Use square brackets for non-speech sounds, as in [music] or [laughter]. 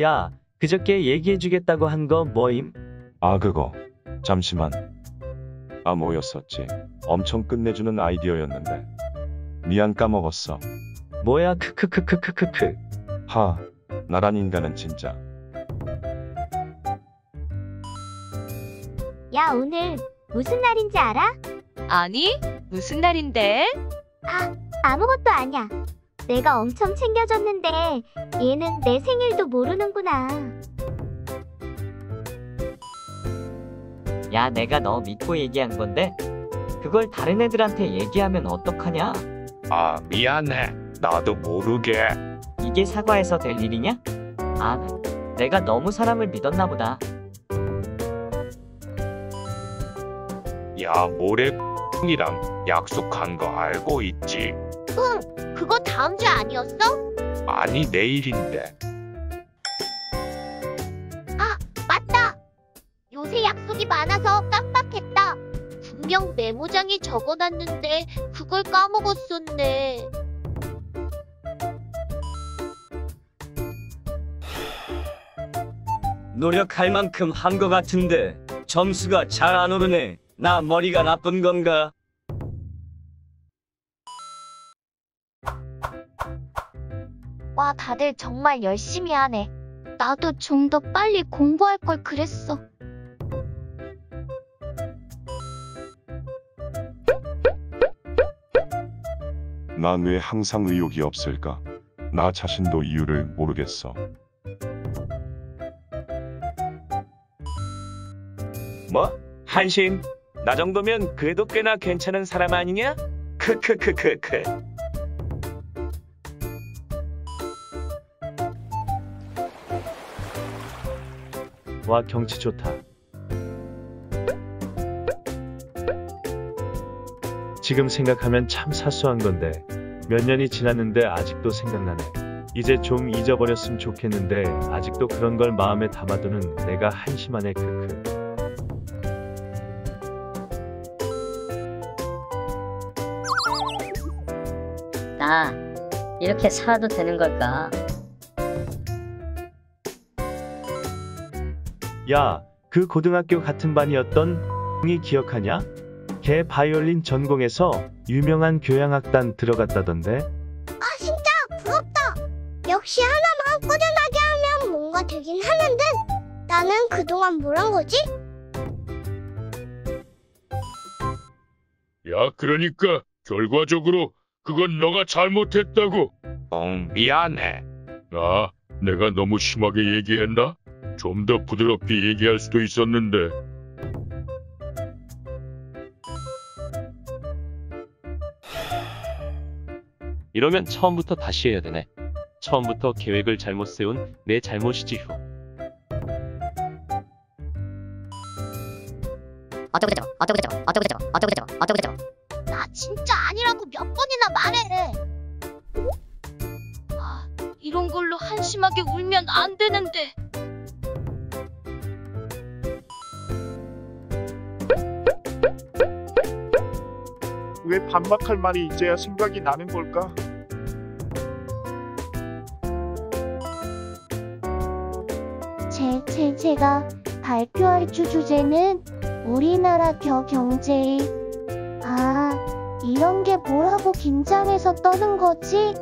야, 그저께 얘기해주겠다고 한 거 뭐임? 아, 그거. 잠시만. 아, 뭐였었지? 엄청 끝내주는 아이디어였는데. 미안 까먹었어. 뭐야, 크크크크크크크. 하, 나란 인간은 진짜. 야, 오늘 무슨 날인지 알아? 아니, 무슨 날인데? 아, 아무것도 아니야. 내가 엄청 챙겨줬는데 얘는 내 생일도 모르는구나. 야, 내가 너 믿고 얘기한 건데 그걸 다른 애들한테 얘기하면 어떡하냐? 아, 미안해. 나도 모르게. 이게 사과해서 될 일이냐? 아, 내가 너무 사람을 믿었나 보다. 야, 모레 이랑 [laughs] 약속한 거 알고 있지? 응, 그거 다음 주 아니었어? 아니, 내일인데. 맞다. 요새 약속이 많아서 깜빡했다. 분명 메모장에 적어놨는데 그걸 까먹었었네. 노력할 만큼 한 거 같은데 점수가 잘 안 오르네. 나 머리가 나쁜 건가? 와, 다들 정말 열심히 하네. 나도 좀 더 빨리 공부할 걸 그랬어. 난 왜 항상 의욕이 없을까? 나 자신도 이유를 모르겠어. 뭐? 한신? 나 정도면 그래도 꽤나 괜찮은 사람 아니냐? 크크크크크. 와, 경치 좋다. 지금 생각하면 참 사소한 건데 몇 년이 지났는데 아직도 생각나네. 이제 좀 잊어버렸으면 좋겠는데 아직도 그런 걸 마음에 담아두는 내가 한심하네 크크. 나 이렇게 살아도 되는 걸까? 야, 그 고등학교 같은 반이었던 이 기억하냐? 걔 바이올린 전공해서 유명한 교향악단 들어갔다던데. 아, 진짜 부럽다. 역시 하나만 꾸준하게 하면 뭔가 되긴 하는데 나는 그동안 뭘 한 거지? 야, 그러니까 결과적으로 그건 너가 잘못했다고. 응, 미안해. 아, 내가 너무 심하게 얘기했나? 좀 더 부드럽게 얘기할 수도 있었는데. 이러면 처음부터 다시 해야 되네. 처음부터 계획을 잘못 세운 내 잘못이지 휴. 어쩌고 저쩌고 어쩌고 저쩌고 어쩌고 저쩌고 어쩌고 저쩌고 어쩌고 저쩌고 나 진짜 아니라고 몇 번이나 말해. 아, 이런 걸로 한심하게 울면 안 되는데. 왜 반박할 말이 이제야 생각이 나는 걸까? 제, 제, 제가 발표할 주 주제는 우리나라 겨 경제의 아, 이런 게 뭐라고 긴장해서 떠는 거지?